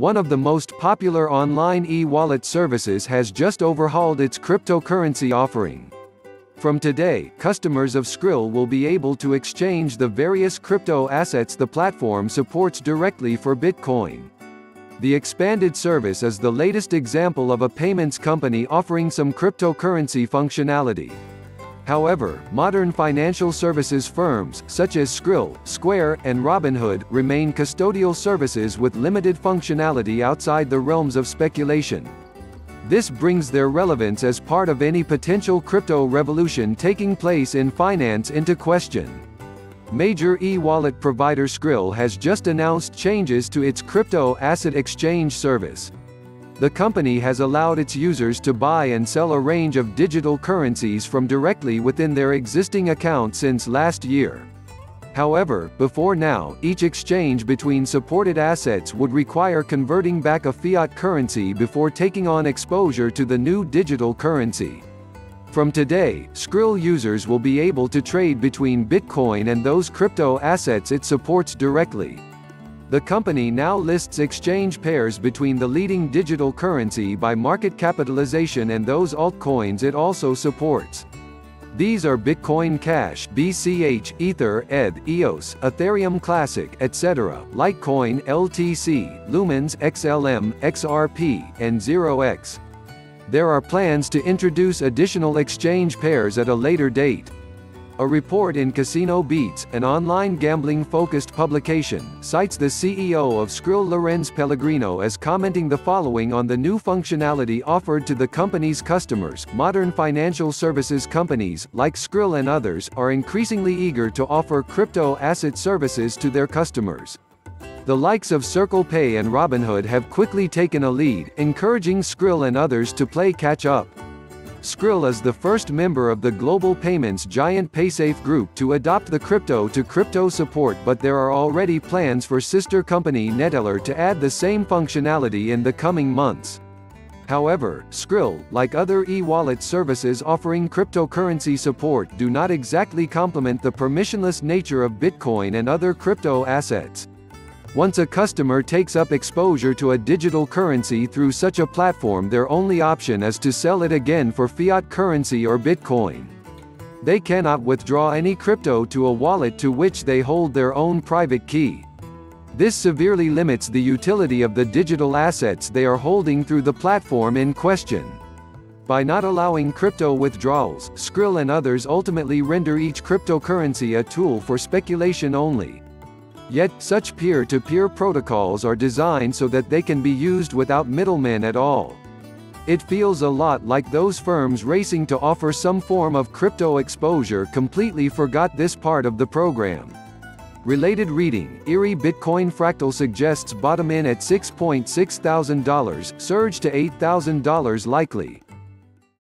one of the most popular online e-wallet services has just overhauled its cryptocurrency offering. From today, customers of Skrill will be able to exchange the various crypto assets the platform supports directly for Bitcoin. The expanded service is the latest example of a payments company offering some cryptocurrency functionality. However, modern financial services firms, such as Skrill, Square, and Robinhood, remain custodial services with limited functionality outside the realms of speculation. This brings their relevance as part of any potential crypto revolution taking place in finance into question. Major e-wallet provider Skrill has just announced changes to its crypto asset exchange service. The company has allowed its users to buy and sell a range of digital currencies from directly within their existing account since last year. However, before now, each exchange between supported assets would require converting back a fiat currency before taking on exposure to the new digital currency. From today, Skrill users will be able to trade between Bitcoin and those crypto assets it supports directly. The company now lists exchange pairs between the leading digital currency by market capitalization and those altcoins it also supports. These are Bitcoin Cash, BCH, Ether, ETH, EOS, Ethereum Classic, ETC., Litecoin, LTC, Lumens, XLM, XRP, and 0x. There are plans to introduce additional exchange pairs at a later date. A report in Casino Beats, an online gambling-focused publication, cites the CEO of Skrill Lorenz Pellegrino as commenting the following on the new functionality offered to the company's customers. Modern financial services companies, like Skrill and others, are increasingly eager to offer crypto asset services to their customers. The likes of Circle Pay and Robinhood have quickly taken a lead, encouraging Skrill and others to play catch-up. Skrill is the first member of the global payments giant Paysafe Group to adopt the crypto-to-crypto support but there are already plans for sister company Neteller to add the same functionality in the coming months. However, Skrill, like other e-wallet services offering cryptocurrency support do not exactly complement the permissionless nature of Bitcoin and other crypto assets. Once a customer takes up exposure to a digital currency through such a platform their only option is to sell it again for fiat currency or Bitcoin. They cannot withdraw any crypto to a wallet to which they hold their own private key. This severely limits the utility of the digital assets they are holding through the platform in question. By not allowing crypto withdrawals, Skrill and others ultimately render each cryptocurrency a tool for speculation only. Yet, such peer-to-peer -peer protocols are designed so that they can be used without middlemen at all. It feels a lot like those firms racing to offer some form of crypto exposure completely forgot this part of the program. Related reading, Erie Bitcoin Fractal suggests bottom in at $6.6 thousand, surge to $8,000 likely.